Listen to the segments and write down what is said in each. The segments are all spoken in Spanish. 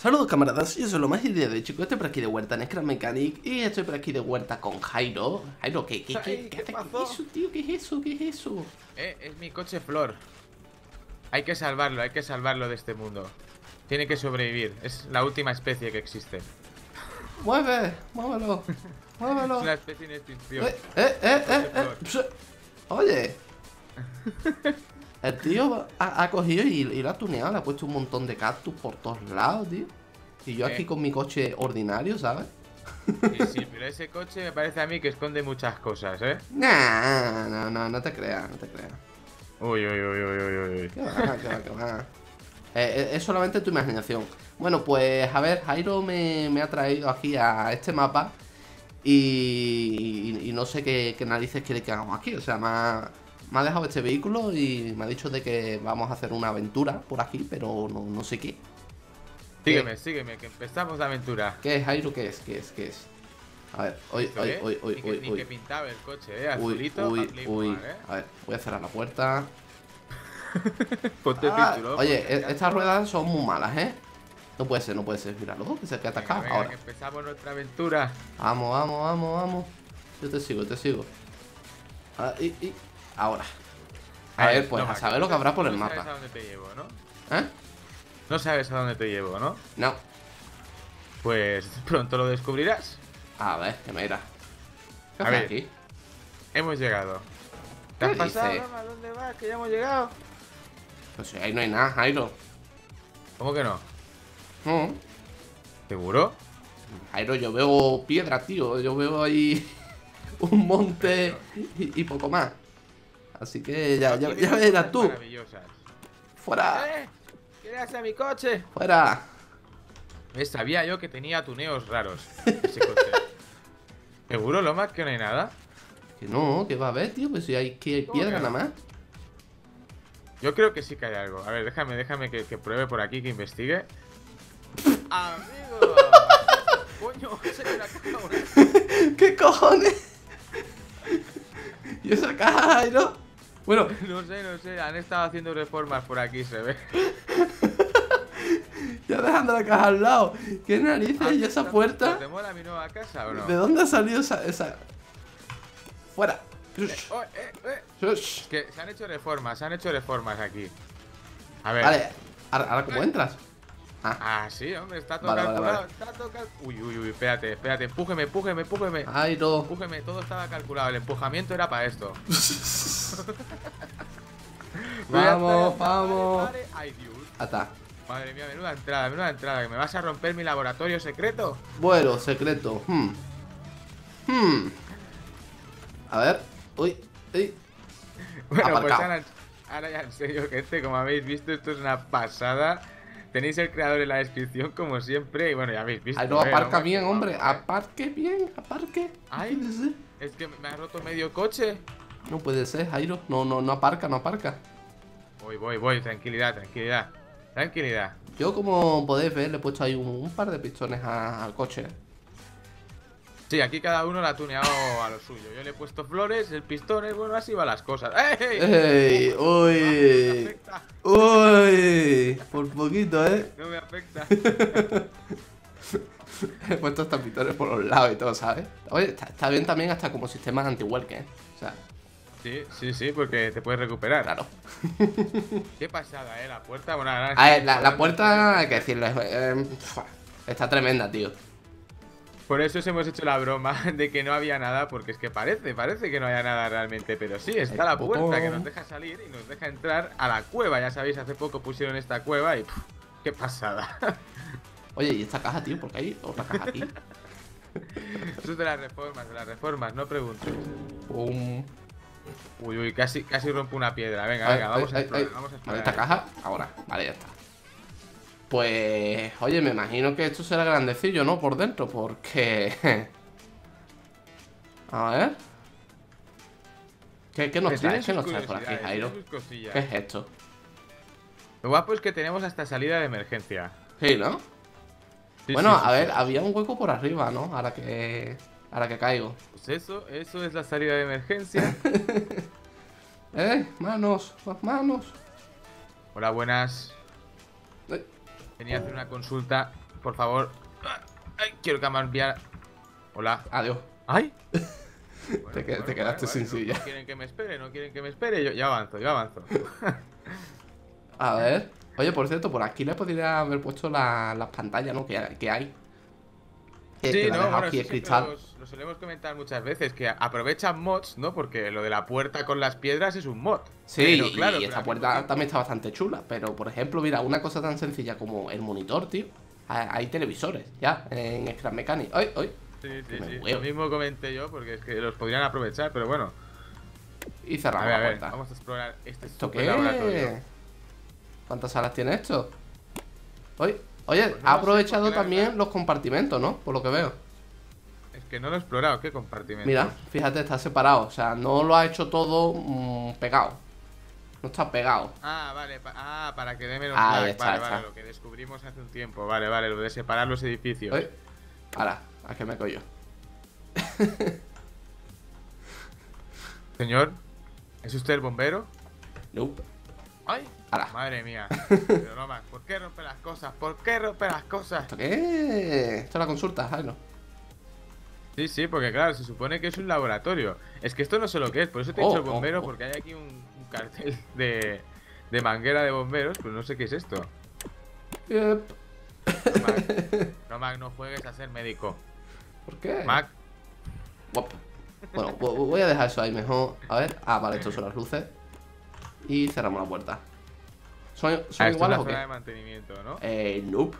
Saludos camaradas, yo soy lo más idea de chico, estoy por aquí de Huerta en Scrum Mechanic y estoy por aquí de Huerta con Jairo. Jairo, ¿qué, qué, qué, Ay, qué, ¿qué qué es eso, tío? ¿Qué es eso? ¿Qué es eso? Eh, es mi coche Flor. Hay que salvarlo, hay que salvarlo de este mundo. Tiene que sobrevivir. Es la última especie que existe. Mueve, muévelo, muévelo. Es una especie en extinción. Eh, eh, eh, eh, eh. Oye. El tío ha, ha cogido y, y lo ha tuneado, le ha puesto un montón de cactus por todos lados, tío. Y yo aquí con mi coche ordinario, ¿sabes? Sí, sí, pero ese coche me parece a mí que esconde muchas cosas, ¿eh? Nah, no, no, no te creas, no te creas. Uy, uy, uy, uy, uy, uy. Que va, que va, que va. Eh, eh, es solamente tu imaginación. Bueno, pues a ver, Jairo me, me ha traído aquí a este mapa y, y- y no sé qué, qué narices quiere que hagamos aquí. O sea, ha, me ha dejado este vehículo y me ha dicho de que vamos a hacer una aventura por aquí, pero no, no sé qué. Sígueme, sígueme, que empezamos la aventura. ¿Qué es, Jairo? ¿Qué es? ¿Qué es? ¿Qué es? A ver, hoy, hoy, hoy, hoy, ni, que, hoy, ni que pintaba el coche, ¿eh? Uy, Azulito, uy, uy. Igual, ¿eh? A ver, voy a cerrar la puerta. Ponte Ah, cinturón, oye, e- ya- estas ruedas son muy malas, ¿eh? No puede ser, no puede ser. Míralo, que se queda Venga, atascado. venga, Ahora. que empezamos nuestra aventura. Vamos, vamos, vamos, vamos. Yo te sigo, te sigo. Ah, y, y- Ahora. A ver, pues a saber lo que habrá por el no sabes mapa. a dónde te llevo, ¿no? ¿Eh? No sabes a dónde te llevo, ¿no? No. Pues pronto lo descubrirás. A ver, que mira. ¿Qué A ver. aquí? Hemos llegado. ¿Qué ¿Te has pasado? ¿Dónde vas? Que ya hemos llegado. Pues ahí no hay nada, Jairo. ¿Cómo que no? No. ¿Seguro? Jairo, yo veo piedra, tío. Yo veo ahí un monte y, y poco más. Así que ya, ya, ya verás tú. Fuera, ¡Eh! ¿Qué le hace a mi coche? fuera. Sabía yo que tenía tuneos raros ese coche. ¿Seguro, Loma, que no hay nada? Que no, que va a haber, tío. Pues si hay, que hay ¿Cómo piedra no? nada más. Yo creo que sí que hay algo. A ver, déjame, déjame que, que pruebe por aquí, que investigue. ¡Amigo! ¡Coño! esa es una caja. ¿Qué cojones? ¿Y esa caja, Jairo? Bueno, No sé, no sé. Han estado haciendo reformas por aquí, se ve. ya dejando la caja al lado. ¿Qué narices? ¿Y esa puerta? ¿Te mola mi nueva casa o no? ¿De dónde ha salido esa...? esa... Fuera. Oh, eh, eh. Que se han hecho reformas, se han hecho reformas aquí. A ver. Vale, ahora, ¿cómo entras? Ah, Ah, sí, hombre, está todo Vale, calculado. vale. Está todo cal- Uy, uy, uy, espérate, espérate. Empújeme, empújeme, empújeme. Jairo. Empújeme, todo estaba calculado. El empujamiento era para esto. Vamos, vamos. vale. Ay, Dios. Ata. Madre mía, menuda entrada, menuda entrada. ¿Que me vas a romper mi laboratorio secreto? Bueno, secreto. Hmm. Hmm. A ver. Uy. Uy. Bueno, pues ahora, ahora ya en serio, gente, como habéis visto, esto es una pasada. Tenéis el creador en la descripción, como siempre. Y bueno, ya habéis visto. Jairo, ¿eh? aparca No, bien, hombre. Aparque bien, aparque. Ay. No. Es que me ha roto medio coche. No puede ser, Jairo. No, no, no aparca, no aparca. Voy, voy, voy. Tranquilidad, tranquilidad. Tranquilidad. Yo, como podéis ver, le he puesto ahí un, un par de pistones a- al coche. Sí, aquí cada uno la ha tuneado a lo suyo. Yo le he puesto flores, el pistón, y bueno, así van las cosas. ¡Ey! ¡Ey! ¡Uy! ¡Uy! Por poquito, ¿eh? no me afecta. He puesto estos pistones por los lados y todo, ¿sabes? Oye, está, está bien también hasta como sistemas anti-work, ¿eh? O sea, Sí, sí, sí, porque te puedes recuperar. claro. Qué pasada, eh, la puerta. Bueno, ahora A ver, la, puerta, hay que decirlo, eh, está tremenda, tío. Por eso os hemos hecho la broma de que no había nada, porque es que parece, parece que no haya nada realmente, pero sí, está la puerta que nos deja salir y nos deja entrar a la cueva. Ya sabéis, hace poco pusieron esta cueva y pff, qué pasada. Oye, ¿y esta caja, tío? ¿Por qué hay otra caja aquí? Eso es de las reformas, de las reformas, no preguntes. Pum. Uy, uy, casi, casi rompo una piedra. Venga, Ay, venga, vamos, ay, a ay, explorar, ay. vamos a Vale, explorar. esta caja, ahora. Vale, ya está. Pues, oye, me imagino que esto será grandecillo, ¿no? Por dentro, porque... A ver... ¿Qué, qué nos traes? ¿Qué nos traes por aquí, Jairo? ¿Qué es esto? Lo guapo es que tenemos hasta salida de emergencia. Sí, ¿no? Sí, bueno, sí, sí, a ver, había un hueco por arriba, ¿no? Ahora que... Ahora que caigo. Pues eso, eso es la salida de emergencia. ¡Eh! ¡Manos! ¡Las manos! Hola, buenas. Eh, Venía a hacer una consulta. por favor. Ay, quiero cambiar. Hola. Adiós. ¡Ay! te, quedaste sin silla. No, quieren que me espere, no quieren que me espere. Yo ya avanzo, yo avanzo. A ver. Oye, por cierto, por aquí le podría haber puesto las pantallas, ¿no? Que, hay. Sí, no, bueno, aquí cristal. Lo solemos comentar muchas veces, que aprovechan mods, ¿no? Porque lo de la puerta con las piedras es un mod. Sí, claro, y esta puerta también está bastante chula. Pero, por ejemplo, mira, una cosa tan sencilla como el monitor, tío. Hay, televisores, ya, en Scrap Mechanic. ¡Ay, ay! Sí, sí, sí. Lo mismo comenté yo, porque es que los podrían aprovechar, pero bueno. Y cerramos la puerta. vamos a explorar este ¿Esto qué? ¿Cuántas salas tiene esto? Oye, oye pues ha aprovechado también los compartimentos, ¿no? Por lo que veo. Es que no lo he explorado, ¿qué compartimento? Mira, fíjate, está separado. O sea, no lo ha hecho todo mm, pegado. No está pegado. Ah, vale, ah, para que dé menos ah, está, vale, vale, lo que descubrimos hace un tiempo. Vale, vale, lo de separar los edificios. Ahora, ¿a qué me cojo? Señor, ¿es usted el bombero? No. ¡Ay! Madre mía. Pero no más, ¿por qué rompe las cosas? ¿Por qué rompe las cosas? ¿Esto qué? Esto es la consulta, Jairo. Sí, sí, porque claro, se supone que es un laboratorio. Es que esto no sé lo que es, por eso te he dicho el oh, oh, bombero, oh. porque hay aquí un, cartel de, de, manguera de bomberos, pero no sé qué es esto. Yep. No, Mac, no, juegues a ser médico. ¿Por qué? Mac. Bueno, voy a dejar eso ahí mejor. A ver. Ah, vale, estos son las luces. Y cerramos la puerta. ¿Son, son ah, iguales o qué? de mantenimiento, ¿no? Eh, nope.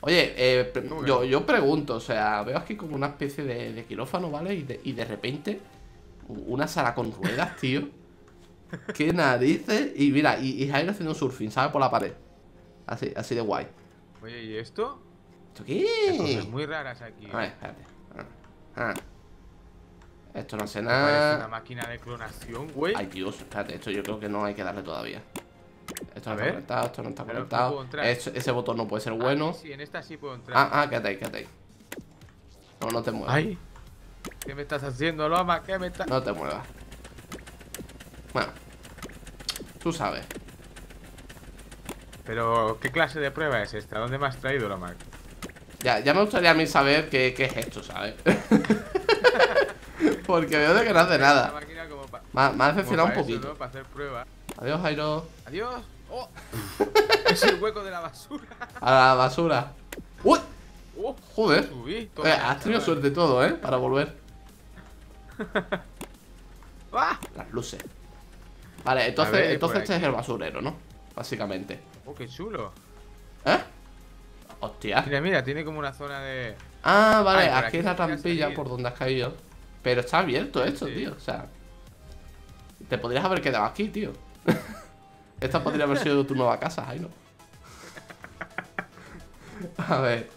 Oye, eh, yo, yo, pregunto, o sea, veo aquí como una especie de, quirófano, ¿vale? Y de, y de repente, una sala con ruedas, tío. Qué narices. Y mira, y, y Jairo haciendo surfing, ¿sabes? Por la pared. Así, así de guay. Oye, ¿y esto? ¿Esto qué? Hay cosas muy raras aquí. A ver, espérate. Ah, ah. Esto no hace nada. Una máquina de clonación, güey. Ay, Dios, espérate, esto yo creo que no hay que darle todavía. Esto no está conectado, esto no está conectado. ese botón no puede ser bueno. Ah, sí, en esta sí puedo entrar. Ah, ah, quédate ahí, quédate ahí. No, no te muevas. Ay. ¿Qué me estás haciendo, Loma? ¿Qué me estás...? No te muevas. Bueno. Tú sabes. Pero, ¿qué clase de prueba es esta? ¿Dónde me has traído, Loma? Ya, ya me gustaría a mí saber qué, qué es esto, ¿sabes? Porque veo de que no hace nada. Me ha decepcionado un poquito. Adiós, Jairo. Adiós. Oh. es el hueco de la basura. A la basura. ¡Uy! Oh, Joder. eh, has tenido suerte todo, ¿eh? Para volver. ¡Ah! Las luces. Vale, entonces, entonces este es el basurero, ¿no? Básicamente. Oh, qué chulo. ¿Eh? Hostia. Mira, mira, tiene como una zona de. Ah, vale, aquí, es la trampilla por donde has caído. Pero está abierto esto, tío. O sea. Te podrías haber quedado aquí, tío. Esta podría haber sido tu nueva casa, Jairo. A ver.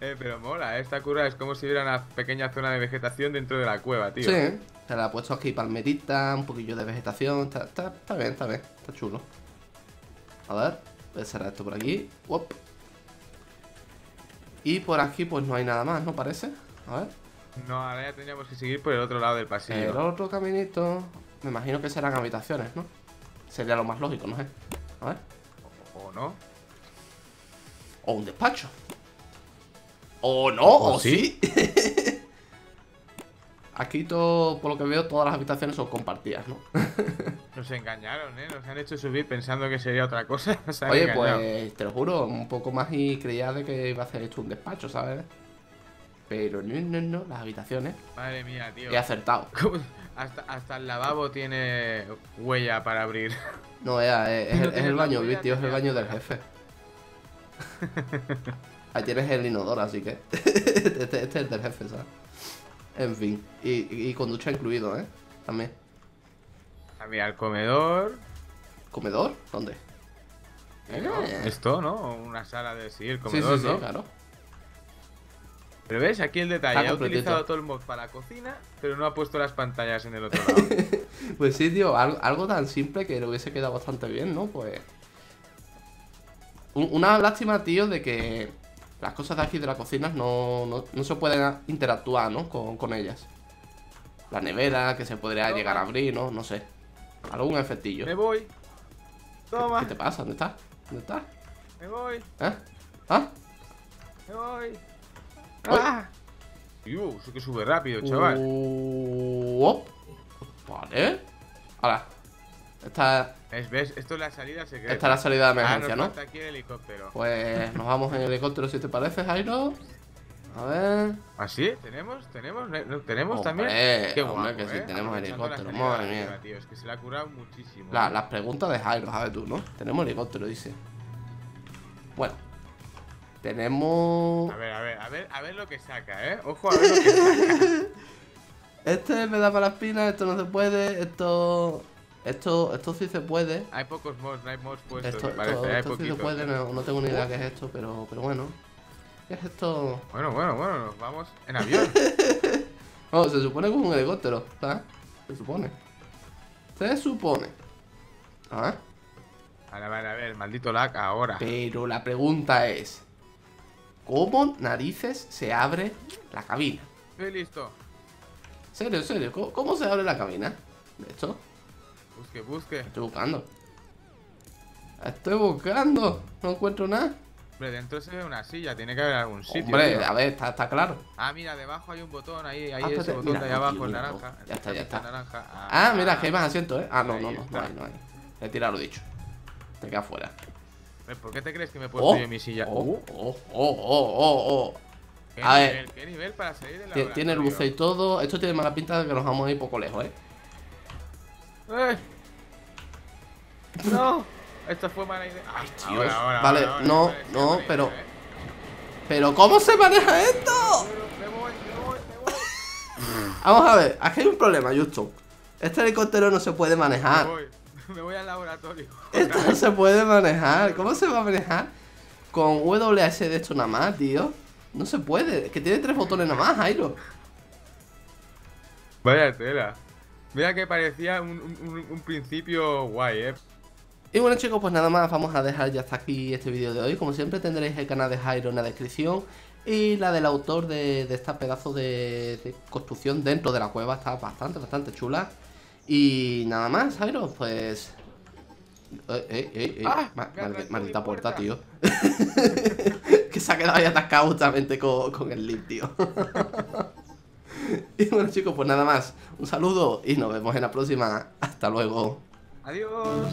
Eh, pero mola, esta curva es como si hubiera una pequeña zona de vegetación dentro de la cueva, tío. Sí, se la ha puesto aquí palmerita, un poquillo de vegetación. Está, está, bien, está bien, está chulo. A ver, voy a cerrar esto por aquí. Y por aquí, pues no hay nada más, ¿no parece? A ver. No, ahora ya tendríamos que seguir por el otro lado del pasillo. El otro caminito. Me imagino que serán habitaciones, ¿no? Sería lo más lógico, ¿no sé? A ver. O, no. O un despacho. O no, o, sí. Aquí todo, por lo que veo, todas las habitaciones son compartidas, ¿no? Nos engañaron, ¿eh? Nos han hecho subir pensando que sería otra cosa. Oye, pues te lo juro, un poco más y creía de que iba a hacer esto un despacho, ¿sabes? Pero no, no, no, las habitaciones. Madre mía, tío. He acertado. Hasta, hasta el lavabo tiene huella para abrir. No, ya, es, el, baño, tío, es el baño del jefe. Ahí tienes el inodoro, así que. este, este, es el del jefe, ¿sabes? En fin. Y, y con ducha incluido, ¿eh? También. Mira, el comedor. ¿Comedor? ¿Dónde? Eh. Esto, ¿no? Una sala de sí, el comedor, sí, sí, sí, claro. Pero ves, aquí el detalle, ha utilizado todo el mod para la cocina, pero no ha puesto las pantallas en el otro lado. pues sí, tío, algo, tan simple que le hubiese quedado bastante bien, ¿no? Pues... Una lástima, tío, de que las cosas de aquí de la cocina no, se pueden interactuar, ¿no? Con, ellas. La nevera, que se podría llegar a abrir, ¿no? No sé. Algún efectillo. Me voy. Toma. ¿Qué, te pasa? ¿Dónde estás? ¿Dónde estás? Me voy. ¿Eh? ¿Ah? voy. ¡Ah! Uh, eso que sube rápido, chaval. Uh. Vale. Ahora. Esta, Es- ¿Ves? Esto es la salida secreta. esta es la salida de Ah, emergencia, nos ¿no? aquí el helicóptero. Pues nos vamos en helicóptero si te parece, Jairo. A ver. ¿Ah, sí? ¿Tenemos? ¿Tenemos? ¿No- no- ¿Tenemos Hombre, también? Qué hombre, guapo, que sí, ¿eh? tenemos Aprovechando la helicóptero, madre mía. arriba, tío, Es que se le ha curado muchísimo. La- las preguntas de Jairo, ver tú, ¿no? Tenemos helicóptero, dice. Bueno. Tenemos. A ver, a ver, a ver, a ver lo que saca, ¿eh? Ojo a ver lo que saca. Este me da para las pinas, esto no se puede, esto. Esto, esto sí se puede. Hay pocos mods, no hay mods puestos, Esto, me parece, esto, hay esto sí se puede, no, no tengo ni idea qué es esto, pero, pero bueno. ¿Qué es esto? Bueno, bueno, bueno, nos vamos en avión. Oh, se supone que es un helicóptero, ¿sabes? Se supone. Se supone. A ver. A ver, a ver, a ver, maldito lag ahora. Pero la pregunta es: ¿Cómo narices se abre la cabina? Estoy listo. ¿Serio, serio? ¿Cómo, cómo se abre la cabina? De hecho, Busque, busque. estoy buscando. Estoy buscando. No encuentro nada. Hombre, dentro se ve una silla, tiene que haber algún sitio. Hombre, tío. a ver, está, está claro. Ah, mira, debajo hay un botón, ahí, ahí Ah, ese botón mira, de ahí no, abajo, tío, el mira, naranja. no. Ya está, ya está. Naranja. Ah, mira, que hay más asientos, ¿eh? Ah, no, no, no, no está. hay, no hay. He tirado lo dicho. Te queda fuera. ¿Por qué te crees que me he puesto Oh, yo mi silla? oh, Uh, oh, oh, oh, oh, oh. ¿qué a nivel, ver. ¿Qué nivel para salir del Tie- Tiene luces y todo. Esto tiene mala pinta de que nos vamos a ir poco lejos, ¿eh? ¡Eh! ¡No! Esto fue mala idea. Ay, ahora, ahora, Vale, ahora, no, no, pero- idea, ¿eh? Pero ¿cómo se maneja esto? Me voy, me voy, me voy. Vamos a ver, aquí hay un problema, Justo. Este helicóptero no se puede Me manejar. voy. Me voy al laboratorio. Esto no se puede manejar. ¿Cómo se va a manejar? Con WS de esto nada más, tío. No se puede. Es que tiene tres botones nada más, Jairo. Vaya tela. Mira que parecía un, un- un- un principio guay, eh. Y bueno chicos, pues nada más, vamos a dejar ya hasta aquí este vídeo de hoy. Como siempre tendréis el canal de Jairo en la descripción y la del autor de, de esta pedazo de, de construcción dentro de la cueva. Está bastante, bastante chula. Y nada más, Jairo, pues... Eh, eh, eh, Ah, mal- maldita puerta, puerta. tío. que se ha quedado ahí atascado justamente con, con el link, tío. y bueno chicos, pues nada más. Un saludo y nos vemos en la próxima. Hasta luego. Adiós.